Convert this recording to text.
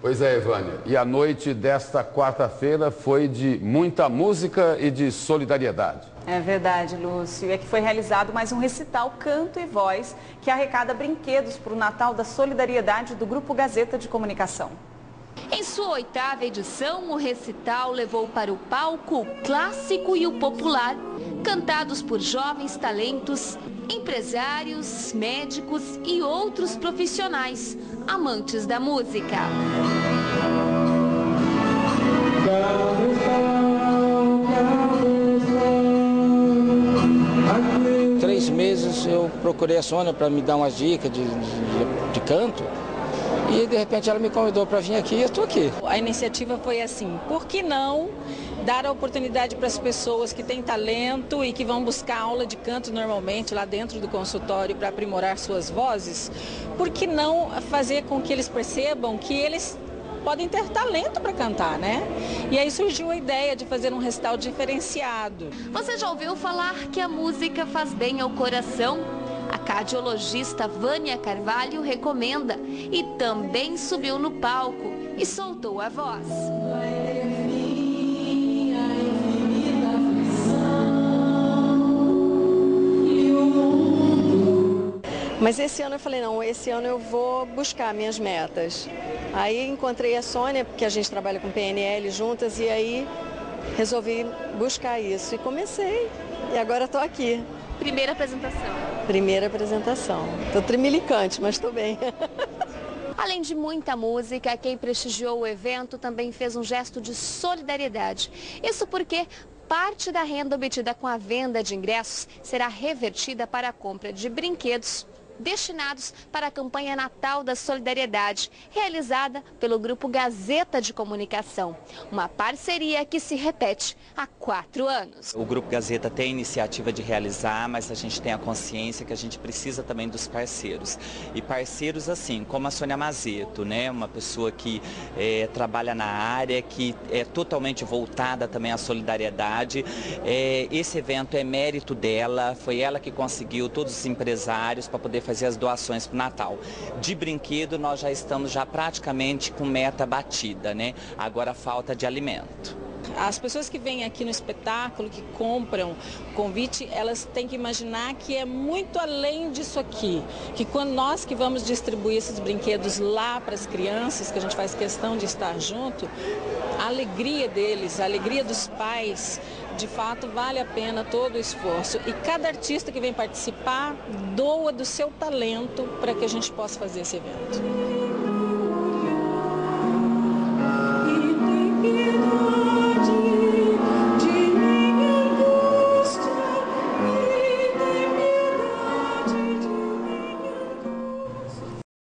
Pois é, Evânia. E a noite desta quarta-feira foi de muita música e de solidariedade. É verdade, Lúcio. É que foi realizado mais um recital Canto e Voz, que arrecada brinquedos para o Natal da Solidariedade do Grupo Gazeta de Comunicação. Em sua oitava edição, o recital levou para o palco o clássico e o popular, cantados por jovens talentos, empresários, médicos e outros profissionais, amantes da música. Três meses eu procurei a Sônia para me dar umas dicas de, de, de canto. E de repente ela me convidou para vir aqui e eu estou aqui. A iniciativa foi assim, por que não dar a oportunidade para as pessoas que têm talento e que vão buscar aula de canto normalmente lá dentro do consultório para aprimorar suas vozes, por que não fazer com que eles percebam que eles podem ter talento para cantar, né? E aí surgiu a ideia de fazer um recital diferenciado. Você já ouviu falar que a música faz bem ao coração? Cardiologista Vânia Carvalho recomenda e também subiu no palco e soltou a voz. Mas esse ano eu falei, não, esse ano eu vou buscar minhas metas. Aí encontrei a Sônia, porque a gente trabalha com PNL juntas, e aí resolvi buscar isso. E comecei. E agora estou aqui. Primeira apresentação. Primeira apresentação. Estou trimilicante, mas estou bem. Além de muita música, quem prestigiou o evento também fez um gesto de solidariedade. Isso porque parte da renda obtida com a venda de ingressos será revertida para a compra de brinquedos destinados para a campanha Natal da Solidariedade, realizada pelo Grupo Gazeta de Comunicação. Uma parceria que se repete há quatro anos. O Grupo Gazeta tem a iniciativa de realizar, mas a gente tem a consciência que a gente precisa também dos parceiros. E parceiros assim, como a Sônia Mazeto, né? uma pessoa que é, trabalha na área, que é totalmente voltada também à solidariedade. É, esse evento é mérito dela, foi ela que conseguiu todos os empresários para poder fazer as doações para o Natal. De brinquedo, nós já estamos já praticamente com meta batida, né? Agora falta de alimento. As pessoas que vêm aqui no espetáculo, que compram convite, elas têm que imaginar que é muito além disso aqui. Que quando nós que vamos distribuir esses brinquedos lá para as crianças, que a gente faz questão de estar junto, a alegria deles, a alegria dos pais, de fato vale a pena todo o esforço. E cada artista que vem participar doa do seu talento para que a gente possa fazer esse evento.